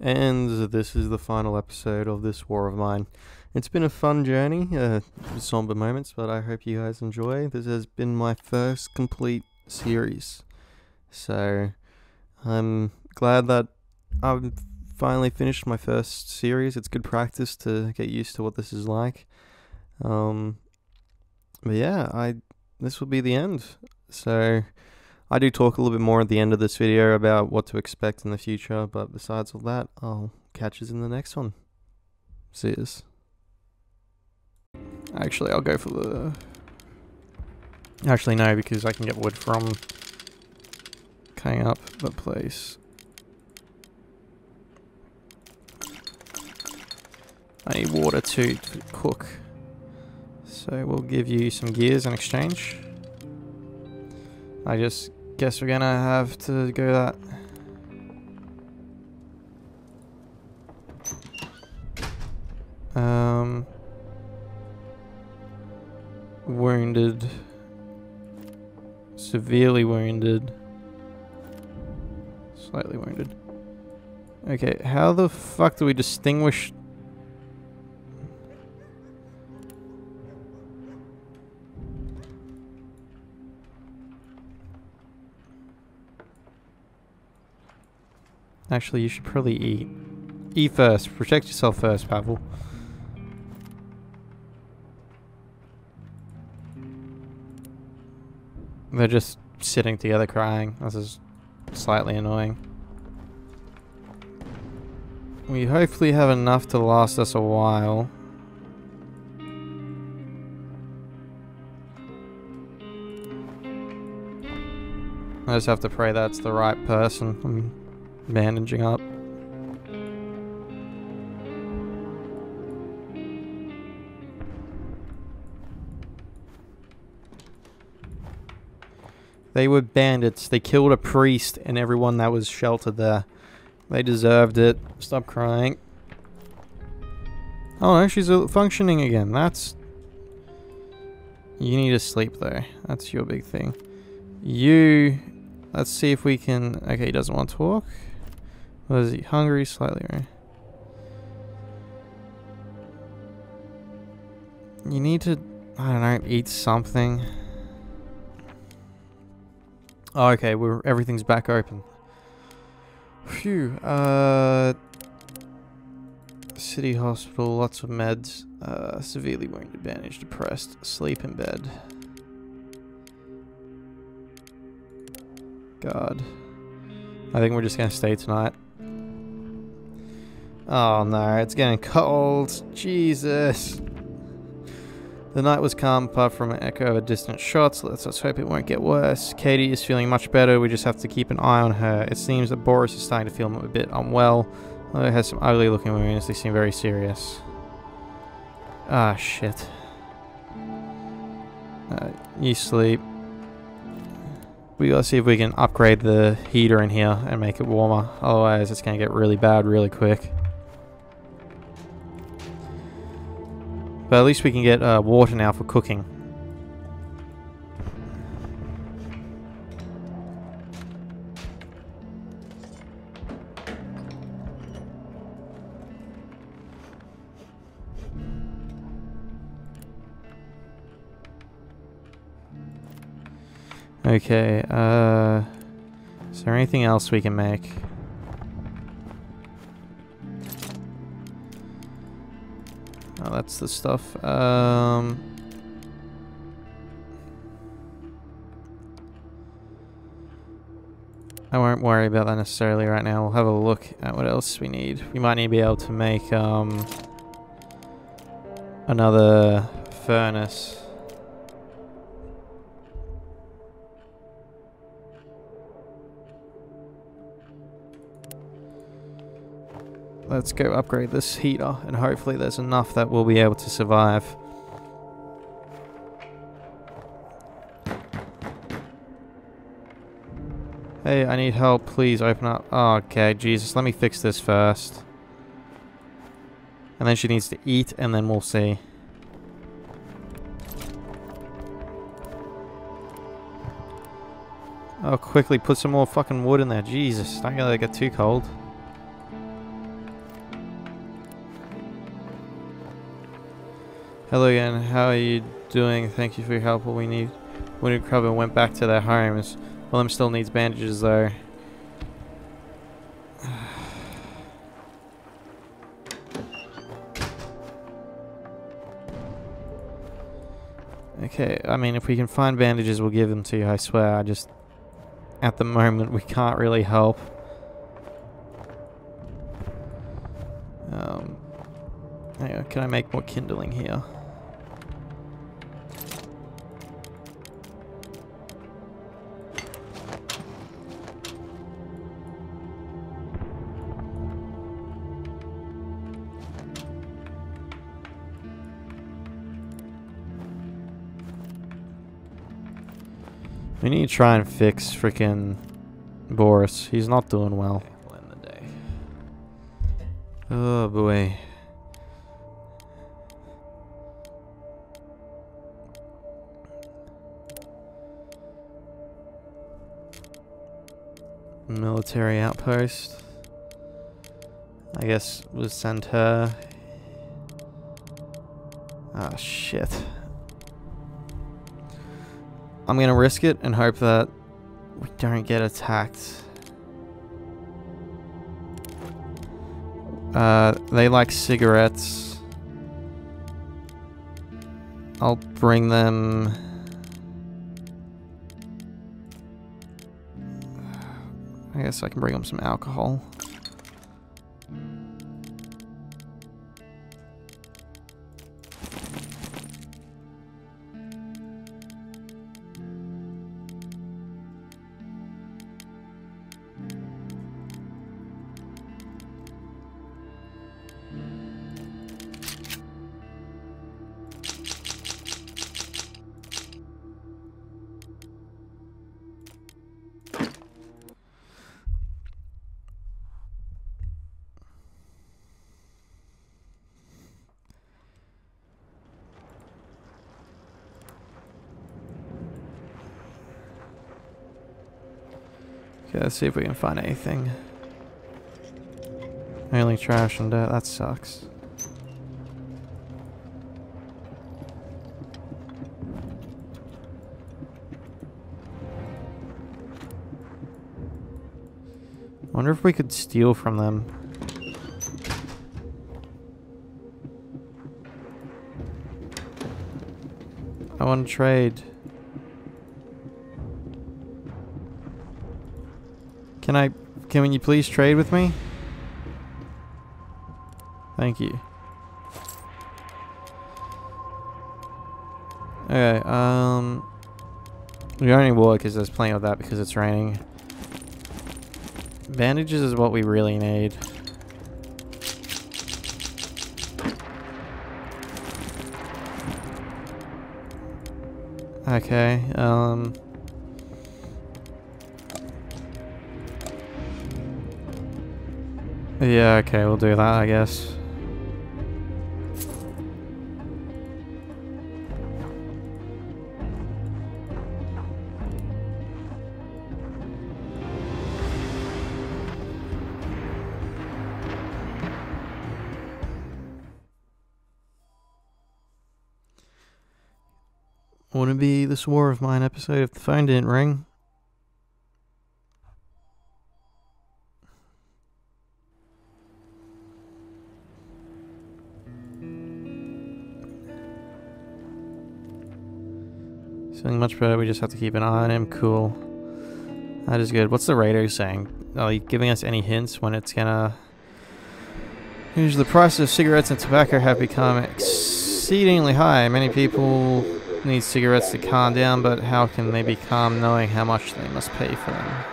And this is the final episode of this war of mine. It's been a fun journey, uh, somber moments, but I hope you guys enjoy. This has been my first complete series. So, I'm glad that I've finally finished my first series. It's good practice to get used to what this is like. Um, but yeah, I this will be the end. So, I do talk a little bit more at the end of this video about what to expect in the future, but besides all that, I'll catch you in the next one. See yous. Actually, I'll go for the... Actually, no, because I can get wood from cutting up the place. I need water too to cook. So we'll give you some gears in exchange. I just guess we're gonna have to go that. Um, wounded, severely wounded, slightly wounded. Okay, how the fuck do we distinguish? Actually, you should probably eat. Eat first. Protect yourself first, Pavel. They're just sitting together crying. This is slightly annoying. We hopefully have enough to last us a while. I just have to pray that's the right person I'm bandaging up. They were bandits. They killed a priest and everyone that was sheltered there. They deserved it. Stop crying. Oh no, she's functioning again. That's... You need to sleep though. That's your big thing. You... Let's see if we can... Okay, he doesn't want to talk. Was he hungry? Slightly, right? You need to... I don't know, eat something. Oh, okay, we're everything's back open. Phew. Uh, city hospital, lots of meds. Uh, severely wounded, bandaged, depressed. Sleep in bed. God. I think we're just gonna stay tonight. Oh no, it's getting cold. Jesus. The night was calm apart from an echo of a distant shots. Let's, hope it won't get worse. Katie is feeling much better. We just have to keep an eye on her. It seems that Boris is starting to feel a bit unwell. Although he has some ugly looking wounds. They seem very serious. Ah, shit. Uh, you sleep. We gotta see if we can upgrade the heater in here and make it warmer. Otherwise, it's gonna get really bad really quick. But at least we can get uh, water now for cooking. Okay, uh... Is there anything else we can make? That's the stuff. Um... I won't worry about that necessarily right now. We'll have a look at what else we need. We might need to be able to make um, another furnace. Let's go upgrade this heater and hopefully there's enough that we'll be able to survive. Hey, I need help. Please open up. Oh, okay, Jesus. Let me fix this first. And then she needs to eat and then we'll see. Oh, quickly put some more fucking wood in there. Jesus, don't let it get too cold. Hello again, how are you doing? Thank you for your help. What we need. Wounded Crabber went back to their homes. Willem still needs bandages though. okay, I mean if we can find bandages we'll give them to you, I swear. I just... At the moment we can't really help. Um, on, can I make more kindling here? We need to try and fix freaking Boris. He's not doing well. Oh boy. Military outpost. I guess we'll send her. Ah, oh, shit. I'm gonna risk it and hope that we don't get attacked. Uh, they like cigarettes. I'll bring them... I guess I can bring them some alcohol. See if we can find anything. Only trash and dirt, that sucks. wonder if we could steal from them. I want to trade. Can I, can you please trade with me? Thank you. Okay, um... We don't need water because there's plenty of that because it's raining. Bandages is what we really need. Okay, um... Yeah, okay, we'll do that, I guess. Wouldn't be this War of Mine episode if the phone didn't ring. Much better. We just have to keep an eye on him. Cool. That is good. What's the writer saying? Are you giving us any hints when it's gonna... Usually the prices of cigarettes and tobacco have become exceedingly high. Many people need cigarettes to calm down, but how can they be calm knowing how much they must pay for them?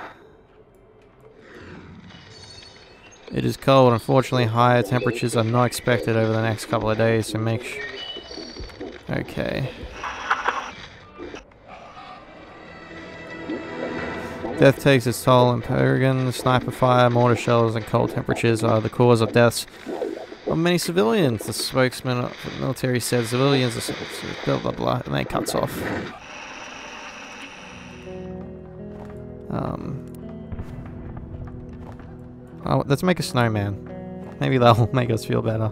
It is cold. Unfortunately, higher temperatures are not expected over the next couple of days, so make sure... Okay. Death takes its toll in Pogoren. Sniper fire, mortar shells, and cold temperatures are the cause of deaths of many civilians. The spokesman of the military said civilians are blah blah blah, and then cuts off. Um. Oh, let's make a snowman. Maybe that'll make us feel better.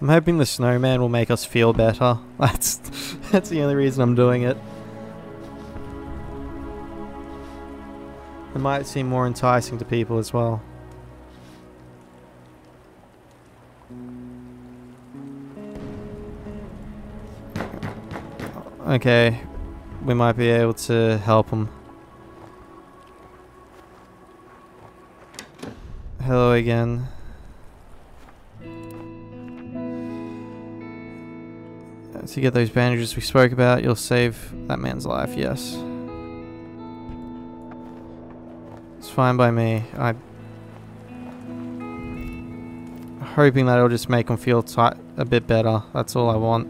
I'm hoping the snowman will make us feel better. That's that's the only reason I'm doing it. It might seem more enticing to people as well. Okay, we might be able to help him. Hello again. To get those bandages we spoke about, you'll save that man's life, yes. Fine by me. I'm hoping that it'll just make him feel a bit better. That's all I want.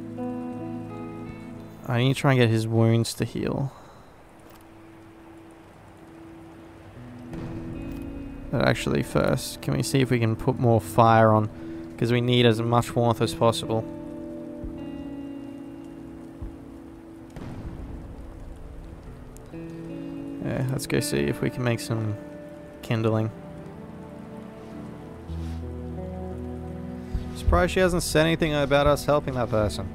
I need to try and get his wounds to heal. But actually first, can we see if we can put more fire on? Because we need as much warmth as possible. Yeah, let's go see if we can make some kindling. Surprised she hasn't said anything about us helping that person.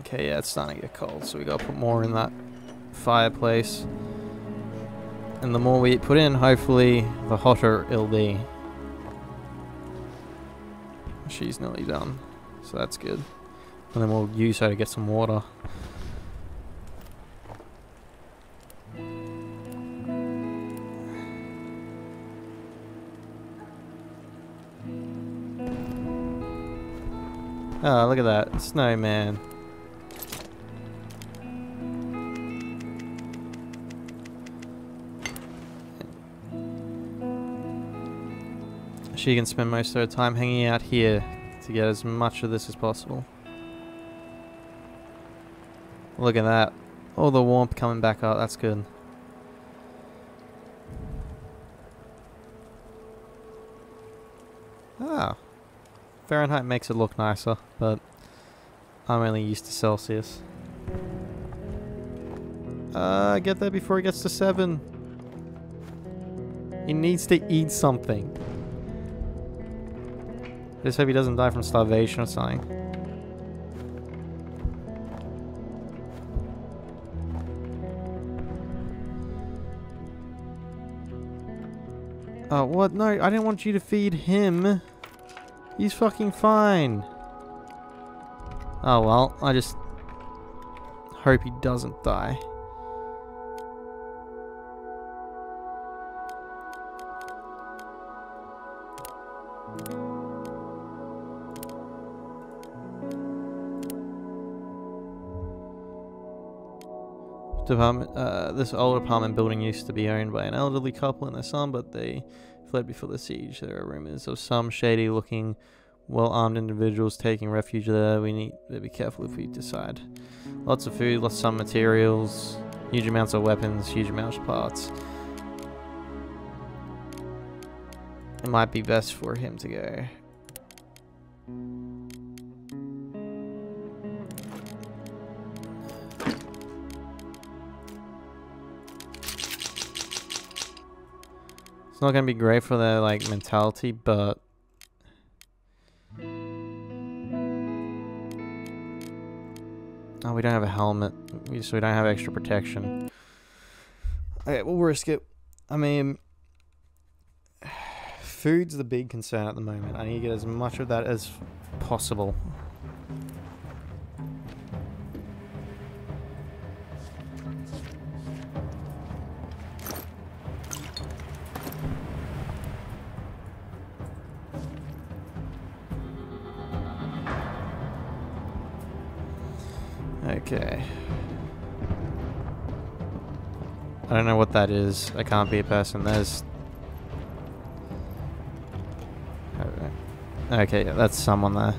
Okay, yeah, it's starting to get cold, so we gotta put more in that fireplace. And the more we put in, hopefully, the hotter it'll be. She's nearly done, so that's good. And then we'll use her to get some water. Oh, look at that. Snowman. She can spend most of her time hanging out here to get as much of this as possible. Look at that. All the warmth coming back up. That's good. Ah. Fahrenheit makes it look nicer, but I'm only used to Celsius. Uh, get there before he gets to 7. He needs to eat something. Just hope he doesn't die from starvation or something. Oh, what? No, I didn't want you to feed him. He's fucking fine. Oh, well, I just hope he doesn't die. Department, uh, this old apartment building used to be owned by an elderly couple and their son, but they fled before the siege. There are rumors of some shady looking, well armed individuals taking refuge there. We need to be careful if we decide. Lots of food, lots of some materials, huge amounts of weapons, huge amounts of parts. It might be best for him to go. Not gonna be great for their like mentality, but Oh, we don't have a helmet, so we don't have extra protection. Okay, we'll risk it. I mean, food's the big concern at the moment. I need to get as much of that as possible. Okay. I don't know what that is. I can't be a person. There's... Okay, yeah, that's someone there.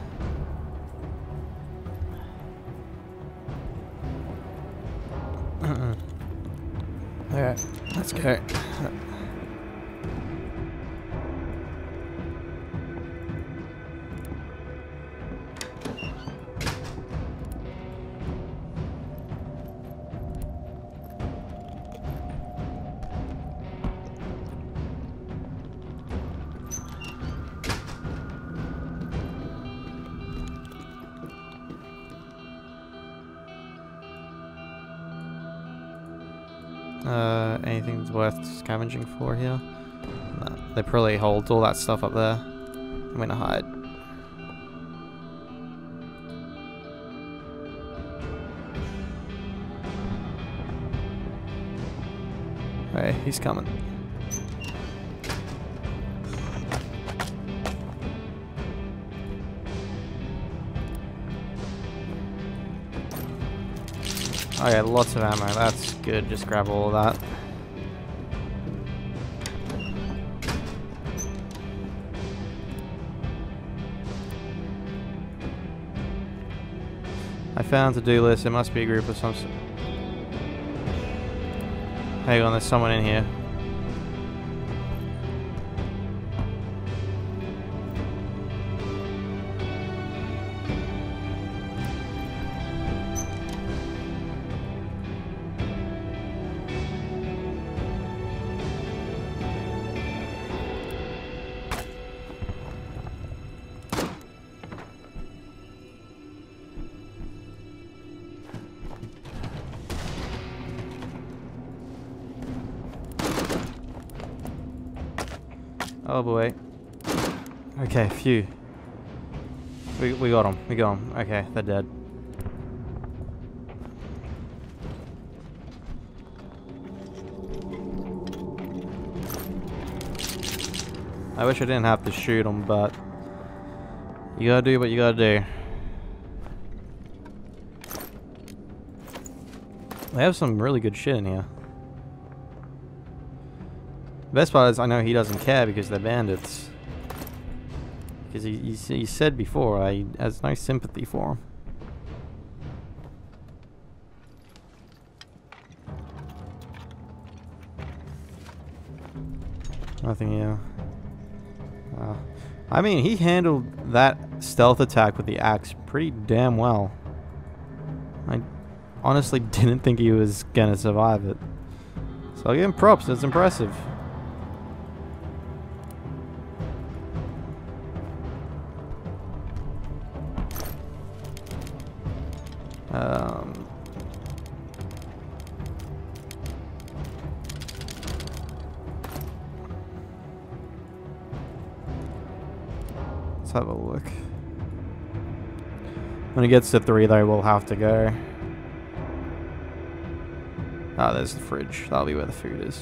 Uh, anything worth scavenging for here? No, they probably hold all that stuff up there. I'm gonna hide. Hey, he's coming. Oh yeah, lots of ammo. That's good. Just grab all of that. I found to-do list. It must be a group of some. Hang on, there's someone in here. Oh boy. Okay, phew. We, we got them. We got them. Okay, they're dead. I wish I didn't have to shoot them, but you gotta do what you gotta do. They have some really good shit in here. The best part is I know he doesn't care because they're bandits. Because he, he, he said before, I has no sympathy for him. Nothing here. Uh, I mean, he handled that stealth attack with the axe pretty damn well. I honestly didn't think he was gonna survive it. So I'll give him props, it's impressive. Um, let's have a look. When it gets to three, though, we'll have to go. Ah, there's the fridge. That'll be where the food is.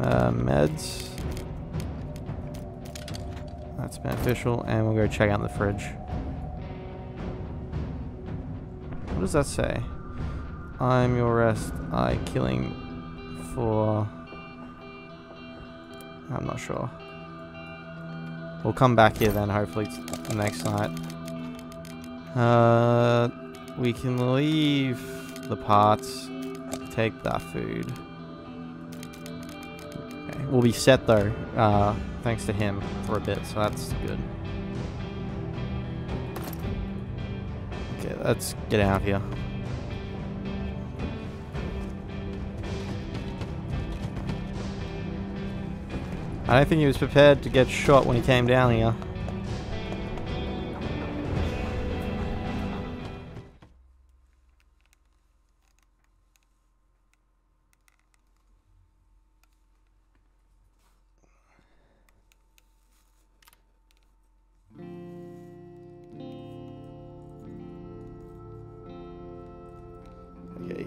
Uh, meds. That's beneficial, and we'll go check out the fridge. Does that say? I'm your rest. I killing for... I'm not sure. We'll come back here then, hopefully next night. Uh, we can leave the parts, take that food. Okay. We'll be set though, uh, thanks to him for a bit, so that's good. Okay, let's get out here. I don't think he was prepared to get shot when he came down here.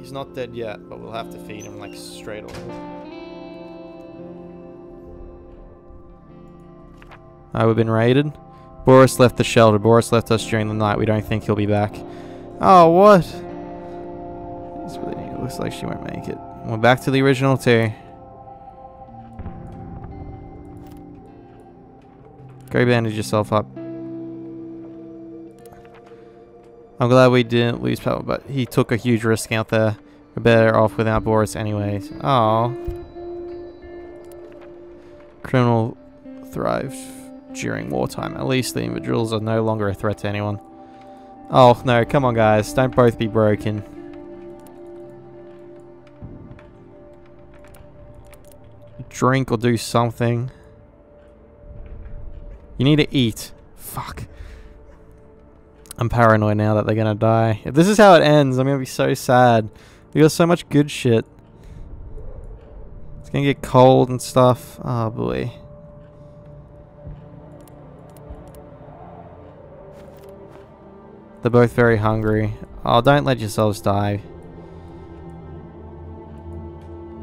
He's not dead yet, but we'll have to feed him like straight away. Uh, we've been raided. Boris left the shelter. Boris left us during the night. We don't think he'll be back. Oh, what? It looks like she won't make it. We're back to the original too. Go bandage yourself up. I'm glad we didn't lose power, but he took a huge risk out there. We're better off without Boris anyways. Oh. Criminal thrived during wartime. At least the individuals are no longer a threat to anyone. Oh, no, come on guys. Don't both be broken. Drink or do something. You need to eat. Fuck. I'm paranoid now that they're gonna die. If this is how it ends, I'm gonna be so sad. We got so much good shit. It's gonna get cold and stuff. Oh boy. They're both very hungry. Oh, don't let yourselves die.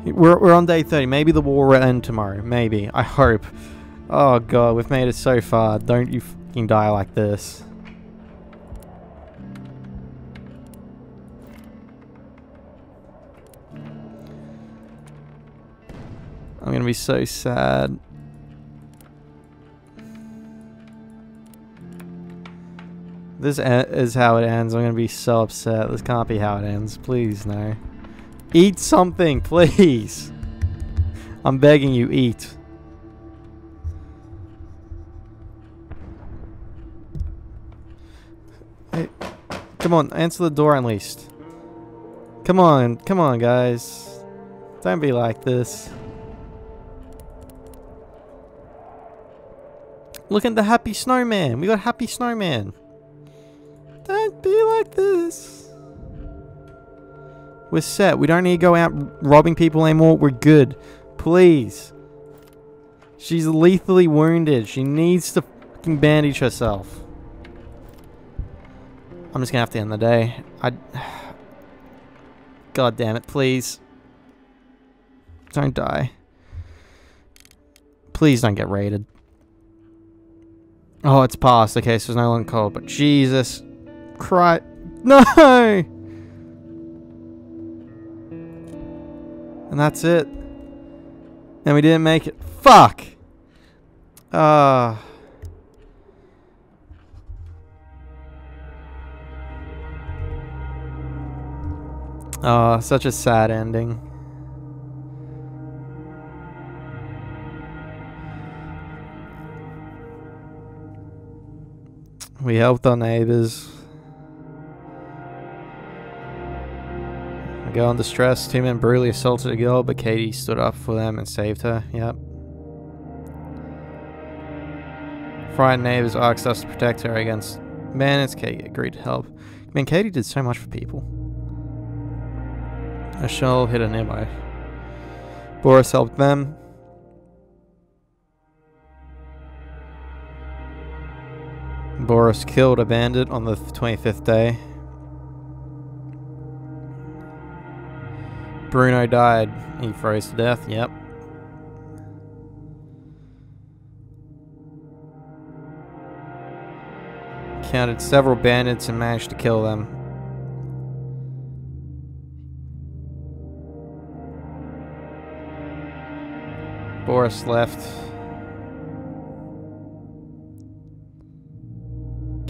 We're, we're on day 30. Maybe the war will end tomorrow. Maybe. I hope. Oh god, we've made it so far. Don't you fucking die like this. I'm gonna be so sad. This is how it ends. I'm gonna be so upset. This can't be how it ends. Please, no. Eat something, please. I'm begging you, eat. Hey, come on, answer the door at least. Come on, come on, guys. Don't be like this. Look at the happy snowman. We got happy snowman. Don't be like this. We're set. We don't need to go out robbing people anymore. We're good. Please. She's lethally wounded. She needs to fucking bandage herself. I'm just gonna have to end the day. I. God damn it, please. Don't die. Please don't get raided. Oh, it's past. Okay, so it's no longer cold, but Jesus Christ. No! And that's it. And we didn't make it. Fuck! Ah. Uh. Oh, such a sad ending. We helped our neighbors. A girl in distress, two men brutally assaulted a girl, but Katie stood up for them and saved her. Yep. Frightened neighbors asked us to protect her against bandits. Katie agreed to help. I mean, Katie did so much for people. A shell hit a nearby. Boris helped them. Boris killed a bandit on the 25th day. Bruno died. He froze to death, yep. Counted several bandits and managed to kill them. Boris left.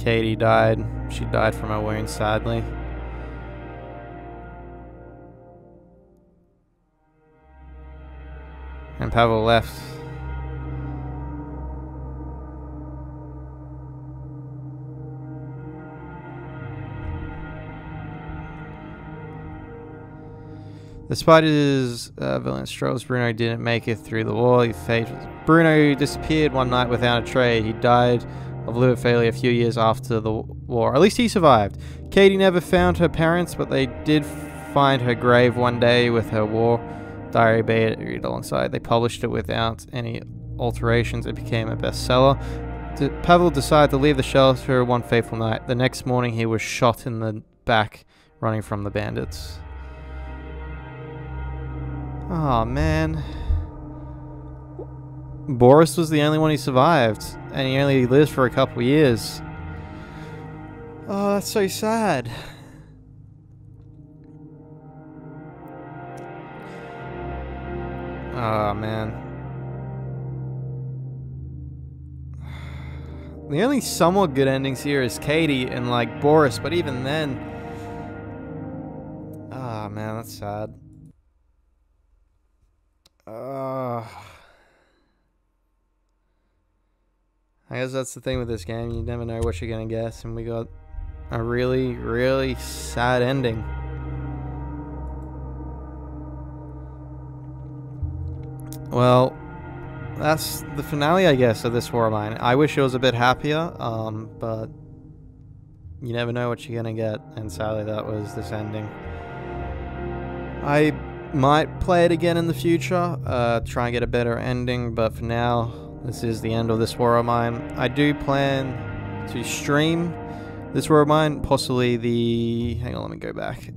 Katie died. She died from a wound, sadly. And Pavel left. Despite his uh, villain struggles, Bruno didn't make it through the war. He faced Bruno disappeared one night without a trade. He died of liver failure a few years after the war. At least he survived. Katie never found her parents, but they did find her grave one day with her war diary buried alongside. They published it without any alterations. It became a bestseller. Pavel decided to leave the shelter one fateful night. The next morning, he was shot in the back running from the bandits. Oh man. Boris was the only one who survived, and he only lives for a couple years. Oh, that's so sad. Oh, man. The only somewhat good endings here is Katie and, like, Boris, but even then... Oh, man, that's sad. Uh... I guess that's the thing with this game. You never know what you're going to guess. And we got a really, really sad ending. Well, that's the finale, I guess, of this war line. I wish it was a bit happier, um, but you never know what you're going to get. And sadly, that was this ending. I might play it again in the future, uh, try and get a better ending, but for now, this is the end of this war of mine. I do plan to stream this war of mine, possibly the... hang on, let me go back.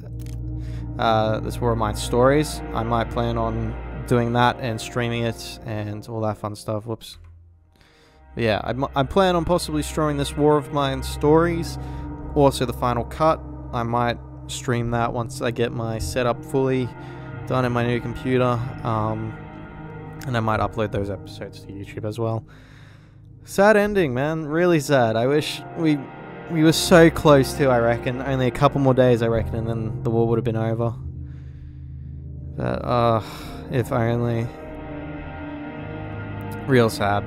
Uh, this war of mine stories. I might plan on doing that and streaming it and all that fun stuff. Whoops. But yeah, I'm, I plan on possibly streaming this War of Mine stories, also the final cut. I might stream that once I get my setup fully done in my new computer, um, and I might upload those episodes to YouTube as well. Sad ending, man. Really sad. I wish we we were so close to. I reckon only a couple more days. I reckon, and then the war would have been over. But uh, if only. Real sad.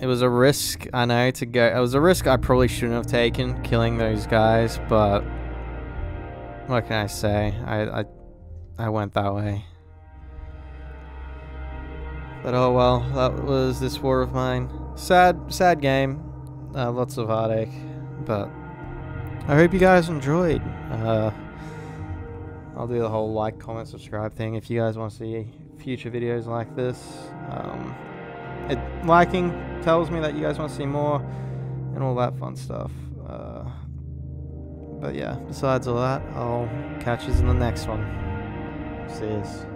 It was a risk, I know, to go. It was a risk I probably shouldn't have taken, killing those guys, but what can I say? I, I, I went that way. But oh well, that was this war of mine. Sad, sad game. Uh, lots of heartache, but I hope you guys enjoyed. Uh, I'll do the whole like, comment, subscribe thing if you guys want to see future videos like this. Um, it, liking tells me that you guys want to see more and all that fun stuff. Uh, but yeah, besides all that, I'll catch you in the next one. See you.